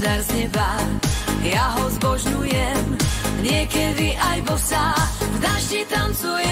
dar z neba. Ja ho zbožňujem, niekedy aj bosá, v daždi tancuje.